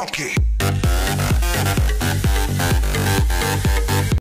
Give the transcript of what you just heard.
funky.